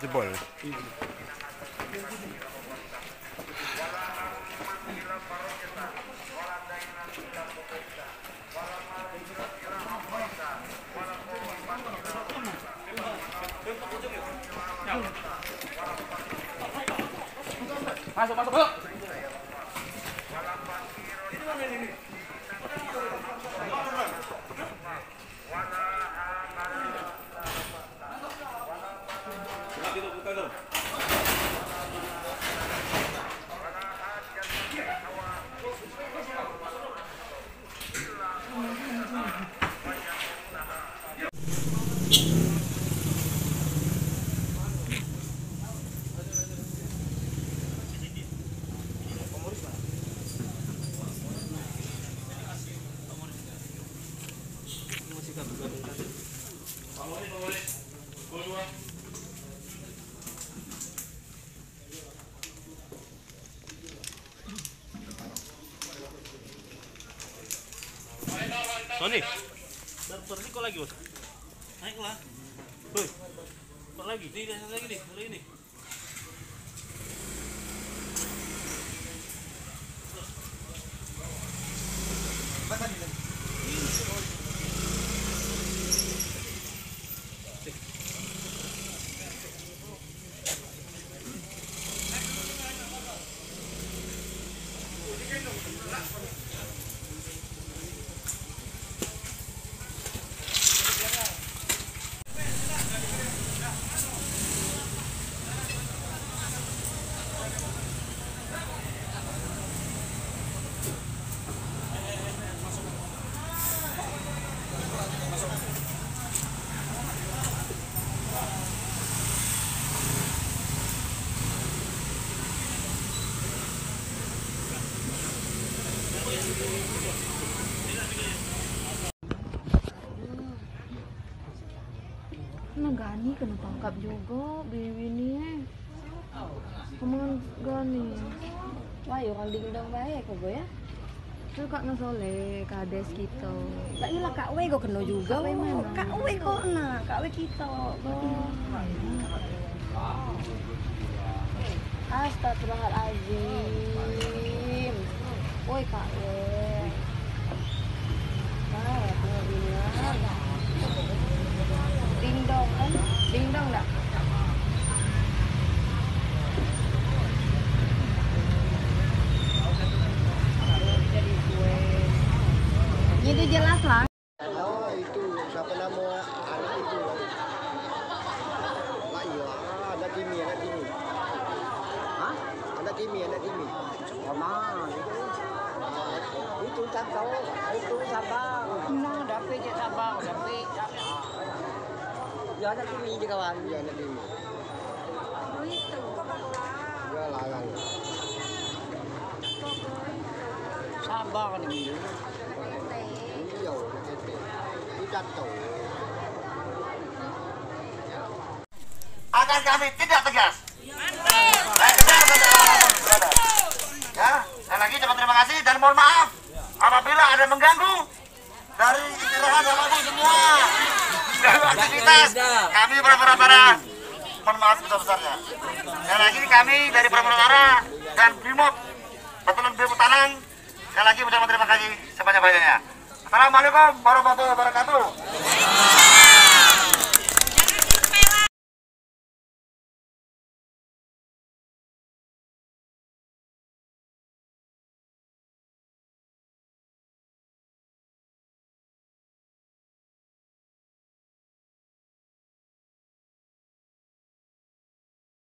De bola. Masuk, masuk, masuk. Tony, Dokter kok lagi bos? Naik lah. Hoi, kok lagi? Nih, nih, lagi nih, lagi nih. Nah Gani kena tangkap juga Bibi ini eh. Omongan Gani Wah, ya orang dingdong baik kok ya. Itu kak ngesoleh kades kita Lah iya lah Kak We kok kena juga. Kak We mana? Kak We kok nah, Kak We kita. Astagfirullahaladzim. Woi Kak We. Nah, ya punya binian. Dingdong kan? Dingdong enggak? Jadi jelas lah. Oh itu siapa nama anak itu? Iya, Kimi, Kimi. Hah? Kimi, Kimi. Sama itu. Tahu, itu Sabang. Nah, dapat je Sabang. Ya anak Kimi je kawan, ya anak Kimi. Oh itu Ya larang. Sabang ni. Iya, itu. Tidak tahu. akan kami tidak tegas. Ya, lagi ucapkan terima kasih dan mohon maaf apabila ada mengganggu dari istirahat dari aktivitas kami para para mohon maaf sebesar besarnya. Sekali lagi kami dari para dan Brimob Batulan Brimob Tanang sekali lagi ucapkan terima kasih sebanyak banyaknya. Assalamualaikum warahmatullahi wabarakatuh.